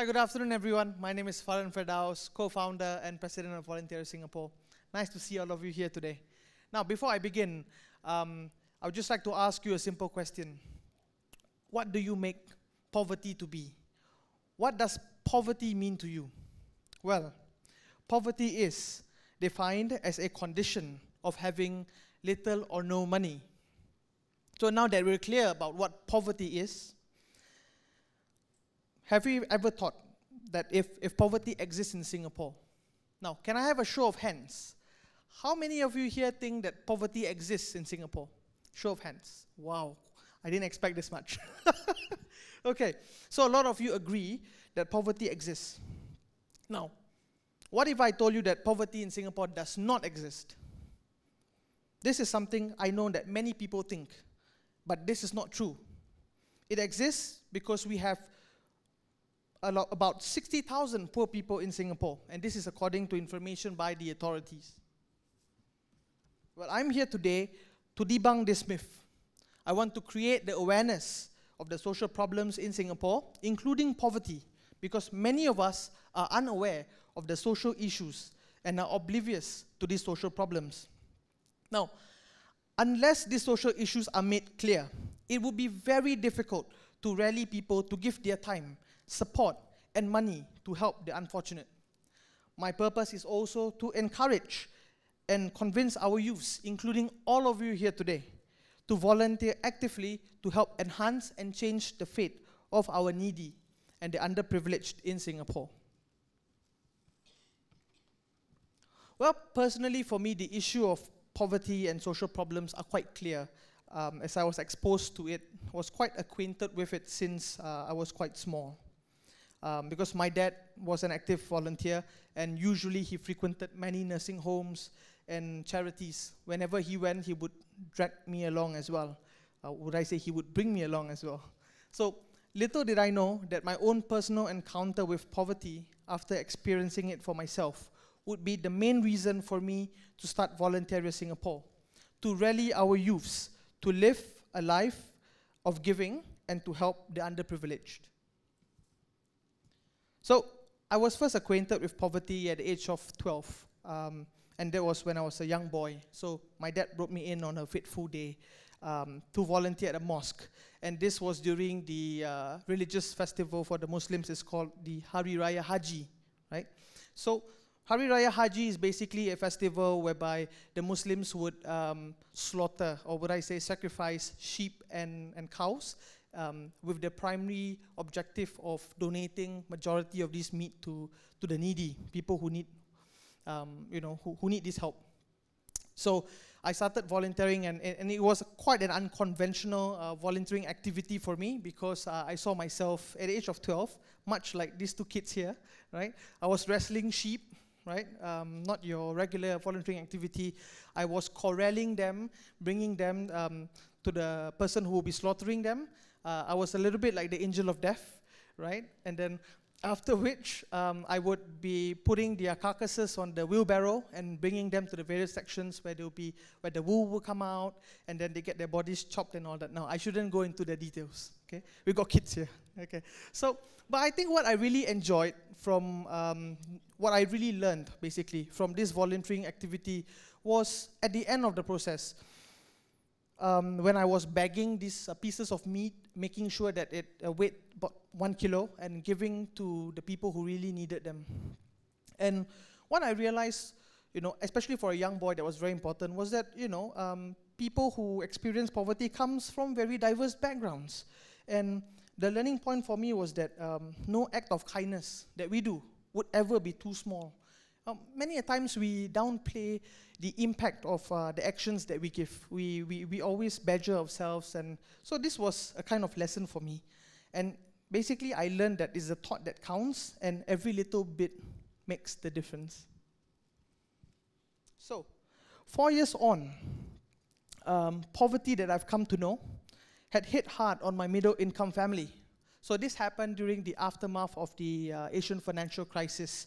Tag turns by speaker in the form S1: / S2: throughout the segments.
S1: Hi, good afternoon, everyone. My name is Farhan Firdaus, co-founder and president of Voluntarious Singapore. Nice to see all of you here today. Now, before I begin, um, I would just like to ask you a simple question. What do you make poverty to be? What does poverty mean to you? Well, poverty is defined as a condition of having little or no money. So now that we're clear about what poverty is, have you ever thought that if, if poverty exists in Singapore? Now, can I have a show of hands? How many of you here think that poverty exists in Singapore? Show of hands. Wow, I didn't expect this much. okay, so a lot of you agree that poverty exists. Now, what if I told you that poverty in Singapore does not exist? This is something I know that many people think, but this is not true. It exists because we have about 60,000 poor people in Singapore, and this is according to information by the authorities. Well, I'm here today to debunk this myth. I want to create the awareness of the social problems in Singapore, including poverty, because many of us are unaware of the social issues and are oblivious to these social problems. Now, unless these social issues are made clear, it would be very difficult to rally people to give their time, support, and money to help the unfortunate. My purpose is also to encourage and convince our youths, including all of you here today, to volunteer actively to help enhance and change the fate of our needy and the underprivileged in Singapore. Well, personally, for me, the issue of poverty and social problems are quite clear. Um, as I was exposed to it, was quite acquainted with it since uh, I was quite small. Um, because my dad was an active volunteer, and usually he frequented many nursing homes and charities. Whenever he went, he would drag me along as well. Uh, would I say he would bring me along as well? So little did I know that my own personal encounter with poverty, after experiencing it for myself, would be the main reason for me to start Voluntarious Singapore, to rally our youths to live a life of giving and to help the underprivileged. So I was first acquainted with poverty at the age of 12. Um, and that was when I was a young boy. So my dad brought me in on a fateful day um, to volunteer at a mosque. And this was during the uh, religious festival for the Muslims. It's called the Hari Raya Haji, right? So Hari Raya Haji is basically a festival whereby the Muslims would um, slaughter, or would I say sacrifice, sheep and, and cows um, with the primary objective of donating majority of this meat to, to the needy, people who need um, you know, who, who need this help. So I started volunteering, and, and it was quite an unconventional uh, volunteering activity for me because uh, I saw myself at the age of 12, much like these two kids here, right? I was wrestling sheep, right? Um, not your regular volunteering activity. I was corralling them, bringing them um, to the person who will be slaughtering them. Uh, I was a little bit like the angel of death, right? And then after which, um, I would be putting their carcasses on the wheelbarrow and bringing them to the various sections where they'll be, where the wool will come out, and then they get their bodies chopped and all that. Now, I shouldn't go into the details. Okay, we got kids here. Okay, so, but I think what I really enjoyed from um, what I really learned basically from this volunteering activity was at the end of the process. Um, when I was bagging these uh, pieces of meat, making sure that it uh, weighed about one kilo and giving to the people who really needed them. And what I realized, you know, especially for a young boy, that was very important, was that you know, um, people who experience poverty comes from very diverse backgrounds, and the learning point for me was that um, no act of kindness that we do would ever be too small. Um, many times we downplay the impact of uh, the actions that we give. We, we, we always badger ourselves, and so this was a kind of lesson for me. And basically, I learned that it's a thought that counts, and every little bit makes the difference. So, four years on, um, poverty that I've come to know had hit hard on my middle income family. So, this happened during the aftermath of the uh, Asian financial crisis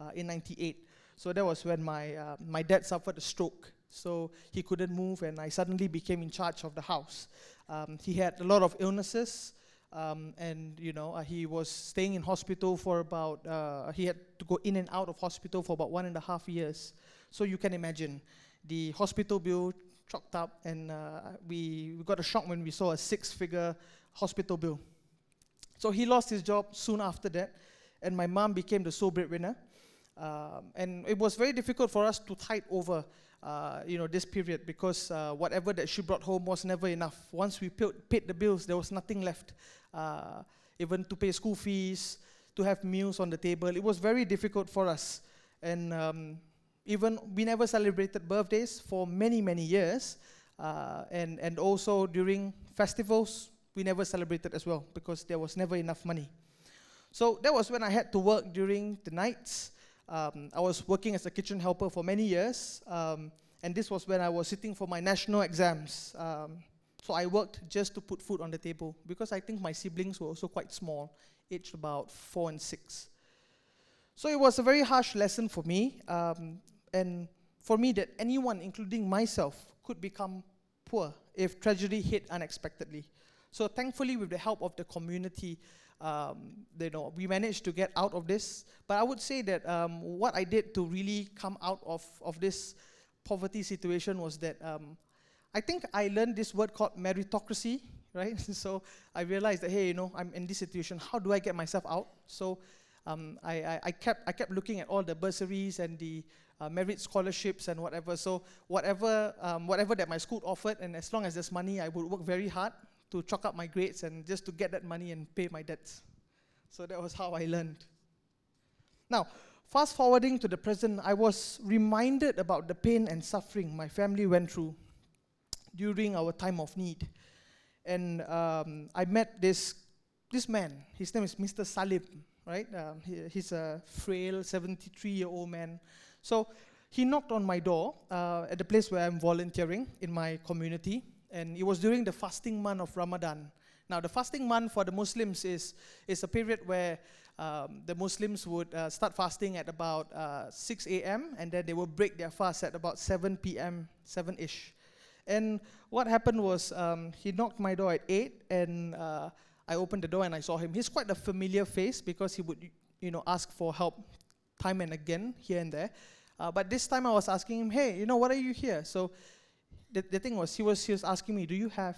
S1: uh, in 98. So, that was when my, uh, my dad suffered a stroke. So, he couldn't move, and I suddenly became in charge of the house. Um, he had a lot of illnesses Um, and you know, uh, he was staying in hospital for about. Uh, he had to go in and out of hospital for about one and a half years. So you can imagine, the hospital bill chalked up, and uh, we, we got a shock when we saw a six-figure hospital bill. So he lost his job soon after that, and my mom became the sole breadwinner. Um, and it was very difficult for us to tide over, uh, you know, this period because uh, whatever that she brought home was never enough. Once we paid, the bills, there was nothing left, uh, even to pay school fees, to have meals on the table. It was very difficult for us, and um, even we never celebrated birthdays for many many years, uh, and and also during festivals we never celebrated as well because there was never enough money. So that was when I had to work during the nights. Um, I was working as a kitchen helper for many years, um, and this was when I was sitting for my national exams. Um, so I worked just to put food on the table because I think my siblings were also quite small, aged about four and six. So it was a very harsh lesson for me, um, and for me that anyone, including myself, could become poor if tragedy hit unexpectedly. So thankfully, with the help of the community, um, you know, we managed to get out of this. But I would say that um, what I did to really come out of, of this poverty situation was that um, I think I learned this word called meritocracy, right? so I realized that, hey, you know, I'm in this situation. How do I get myself out? So um, I, I, I, kept, I kept looking at all the bursaries and the uh, merit scholarships and whatever. So whatever, um, whatever that my school offered, and as long as there's money, I would work very hard to chalk up my grades and just to get that money and pay my debts. So that was how I learned. Now, fast forwarding to the present, I was reminded about the pain and suffering my family went through during our time of need. And um, I met this, this man. His name is Mr. Salim, right? Um, he, he's a frail 73 year old man. So he knocked on my door uh, at the place where I'm volunteering in my community and it was during the fasting month of Ramadan. Now, the fasting month for the Muslims is, is a period where um, the Muslims would uh, start fasting at about uh, 6 a.m. and then they will break their fast at about 7 p.m., 7 ish. And what happened was um, he knocked my door at 8 and uh, I opened the door and I saw him. He's quite a familiar face because he would, you know, ask for help time and again here and there. Uh, but this time I was asking him, hey, you know, what are you here? So the, the thing was, he was, he was asking me, do you have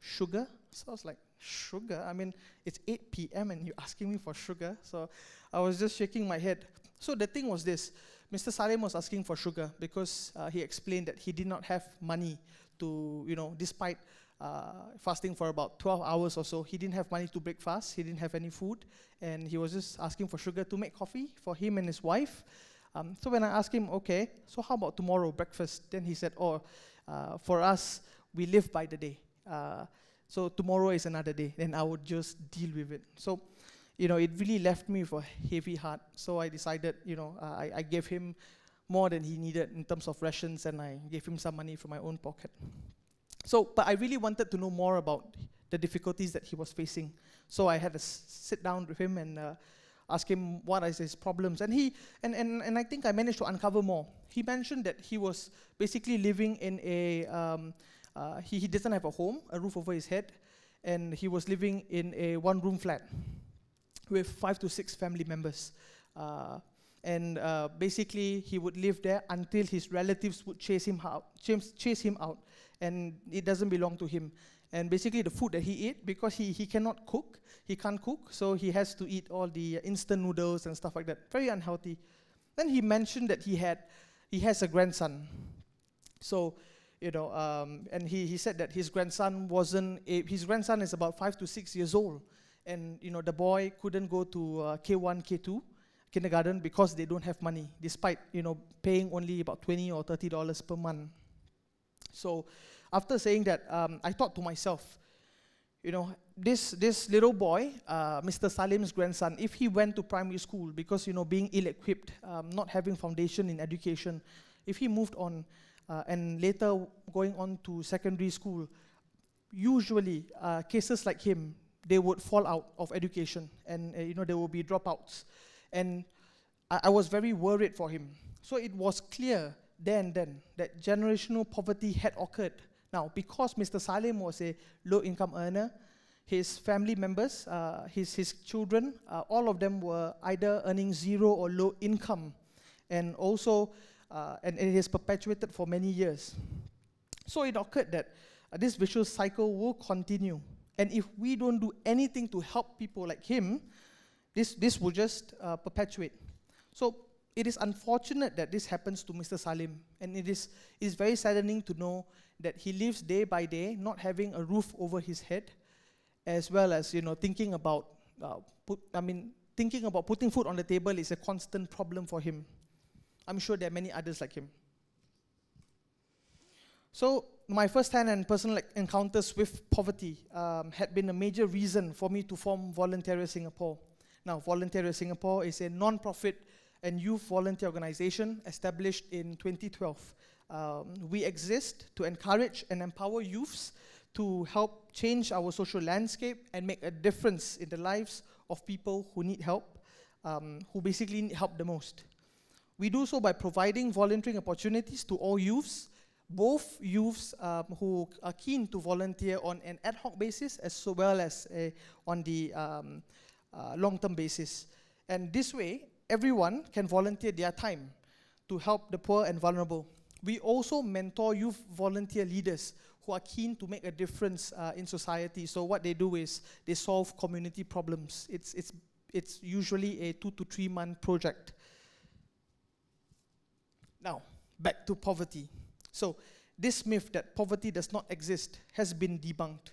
S1: sugar? So I was like, sugar? I mean, it's 8 p.m. and you're asking me for sugar? So I was just shaking my head. So the thing was this, Mr. Salim was asking for sugar because uh, he explained that he did not have money to, you know, despite uh, fasting for about 12 hours or so, he didn't have money to break fast, he didn't have any food, and he was just asking for sugar to make coffee for him and his wife. Um, so when I asked him, okay, so how about tomorrow breakfast? Then he said, oh, uh, for us, we live by the day. Uh, so tomorrow is another day, and I would just deal with it. So, you know, it really left me with a heavy heart. So I decided, you know, uh, I, I gave him more than he needed in terms of rations, and I gave him some money from my own pocket. So, but I really wanted to know more about the difficulties that he was facing. So I had to sit down with him and uh, ask him what is his problems. And he and, and, and I think I managed to uncover more. He mentioned that he was basically living in a um, uh, he, he doesn't have a home, a roof over his head, and he was living in a one room flat with five to six family members. Uh, and uh, basically, he would live there until his relatives would chase him out, chase, chase him out, and it doesn't belong to him. And basically, the food that he eat, because he, he cannot cook, he can't cook, so he has to eat all the instant noodles and stuff like that. Very unhealthy. Then he mentioned that he had he has a grandson. So, you know, um, and he, he said that his grandson wasn't a, his grandson is about five to six years old, and you know the boy couldn't go to uh, K1, K2 kindergarten because they don't have money, despite you know paying only about twenty or thirty dollars per month. So, after saying that, um, I thought to myself, you know, this, this little boy, uh, Mr. Salim's grandson, if he went to primary school, because, you know, being ill-equipped, um, not having foundation in education, if he moved on uh, and later going on to secondary school, usually uh, cases like him, they would fall out of education and, uh, you know, there will be dropouts. And I, I was very worried for him. So it was clear then then that generational poverty had occurred now, because Mr. Salim was a low income earner, his family members, uh, his, his children, uh, all of them were either earning zero or low income. And also, uh, and it is perpetuated for many years. So it occurred that uh, this vicious cycle will continue. And if we don't do anything to help people like him, this, this will just uh, perpetuate. So it is unfortunate that this happens to Mr. Salim. And it is, it is very saddening to know that he lives day by day not having a roof over his head, as well as you know thinking about uh, put, I mean thinking about putting food on the table is a constant problem for him. I'm sure there are many others like him. So my first-hand and personal encounters with poverty um, had been a major reason for me to form Voluntarious Singapore. Now, Voluntarious Singapore is a non-profit and youth volunteer organization established in 2012. Um, we exist to encourage and empower youths to help change our social landscape and make a difference in the lives of people who need help, um, who basically need help the most. We do so by providing volunteering opportunities to all youths, both youths um, who are keen to volunteer on an ad hoc basis as well as uh, on the um, uh, long-term basis. And this way, everyone can volunteer their time to help the poor and vulnerable. We also mentor youth volunteer leaders who are keen to make a difference uh, in society. So what they do is they solve community problems. It's, it's, it's usually a two to three month project. Now, back to poverty. So this myth that poverty does not exist has been debunked.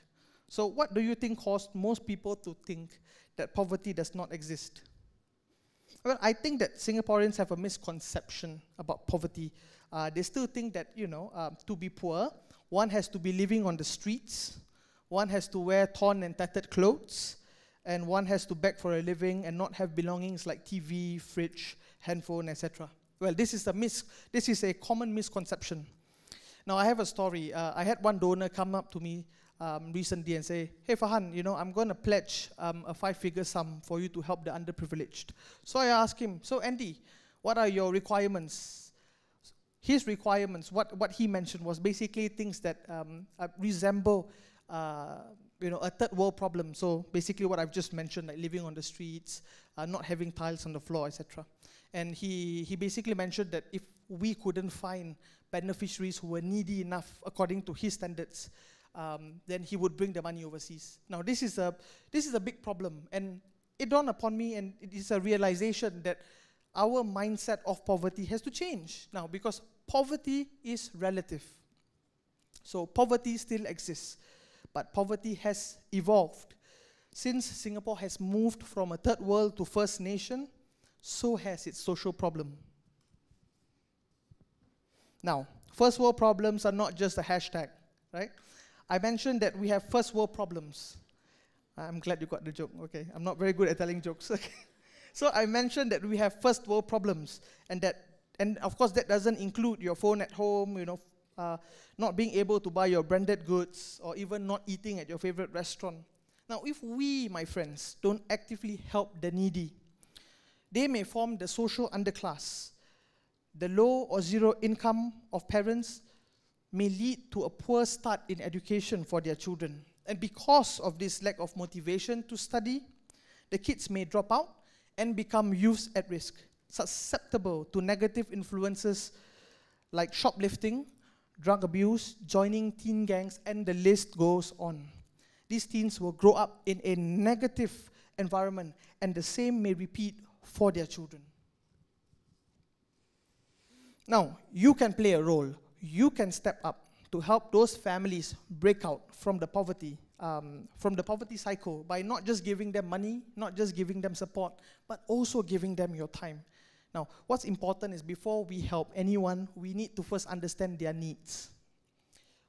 S1: So what do you think caused most people to think that poverty does not exist? Well, I think that Singaporeans have a misconception about poverty uh, they still think that, you know, um, to be poor, one has to be living on the streets, one has to wear torn and tattered clothes, and one has to beg for a living and not have belongings like TV, fridge, handphone, etc. Well, this is a mis- this is a common misconception. Now, I have a story. Uh, I had one donor come up to me um, recently and say, "Hey, Farhan, you know, I'm going to pledge um, a five-figure sum for you to help the underprivileged." So I asked him, "So Andy, what are your requirements? his requirements, what, what he mentioned was basically things that um, uh, resemble uh, you know, a third world problem. So basically what I've just mentioned, like living on the streets, uh, not having tiles on the floor, etc. And he, he basically mentioned that if we couldn't find beneficiaries who were needy enough according to his standards, um, then he would bring the money overseas. Now this is a this is a big problem, and it dawned upon me, and it is a realization that our mindset of poverty has to change now because poverty is relative. So poverty still exists, but poverty has evolved. Since Singapore has moved from a third world to first nation, so has its social problem. Now, first world problems are not just a hashtag, right? I mentioned that we have first world problems. I'm glad you got the joke, okay? I'm not very good at telling jokes? So I mentioned that we have first world problems, and that, and of course that doesn't include your phone at home, you know, uh, not being able to buy your branded goods, or even not eating at your favorite restaurant. Now, if we, my friends, don't actively help the needy, they may form the social underclass. The low or zero income of parents may lead to a poor start in education for their children. And because of this lack of motivation to study, the kids may drop out and become youths at risk, susceptible to negative influences like shoplifting, drug abuse, joining teen gangs, and the list goes on. These teens will grow up in a negative environment, and the same may repeat for their children. Now, you can play a role. You can step up to help those families break out from the poverty um, from the poverty cycle by not just giving them money, not just giving them support, but also giving them your time. Now, what's important is before we help anyone, we need to first understand their needs.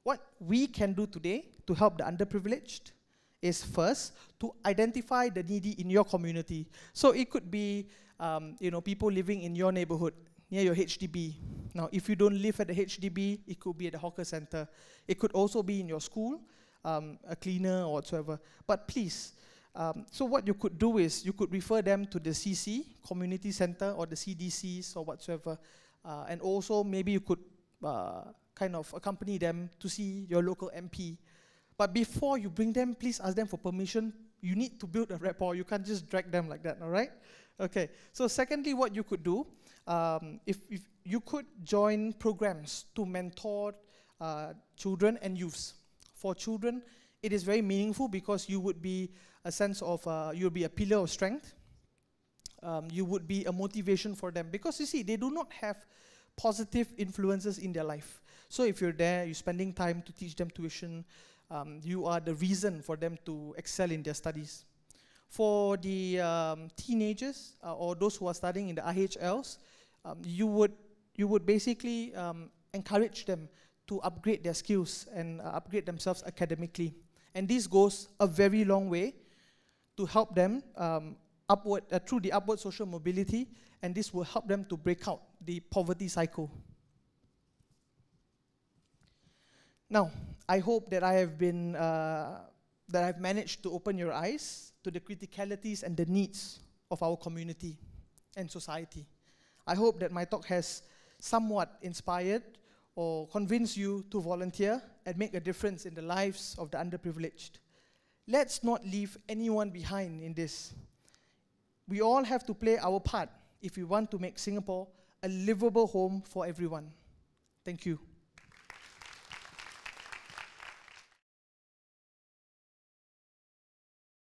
S1: What we can do today to help the underprivileged is first to identify the needy in your community. So it could be, um, you know, people living in your neighborhood near your HDB. Now, if you don't live at the HDB, it could be at the hawker center. It could also be in your school um, a cleaner or whatsoever. But please, um, so what you could do is you could refer them to the CC, community center, or the CDCs or whatsoever. Uh, and also maybe you could uh, kind of accompany them to see your local MP. But before you bring them, please ask them for permission. You need to build a rapport. You can't just drag them like that, all right? Okay. So, secondly, what you could do, um, if, if you could join programs to mentor uh, children and youths. For children, it is very meaningful because you would be a sense of, uh, you'll be a pillar of strength. Um, you would be a motivation for them because you see, they do not have positive influences in their life. So if you're there, you're spending time to teach them tuition, um, you are the reason for them to excel in their studies. For the um, teenagers uh, or those who are studying in the IHLs, um, you would you would basically um, encourage them to upgrade their skills and uh, upgrade themselves academically. And this goes a very long way to help them um, upward uh, through the upward social mobility, and this will help them to break out the poverty cycle. Now, I hope that I have been uh, that I've managed to open your eyes to the criticalities and the needs of our community and society. I hope that my talk has somewhat inspired or convinced you to volunteer and make a difference in the lives of the underprivileged. Let's not leave anyone behind in this. We all have to play our part if we want to make Singapore a livable home for everyone. Thank you.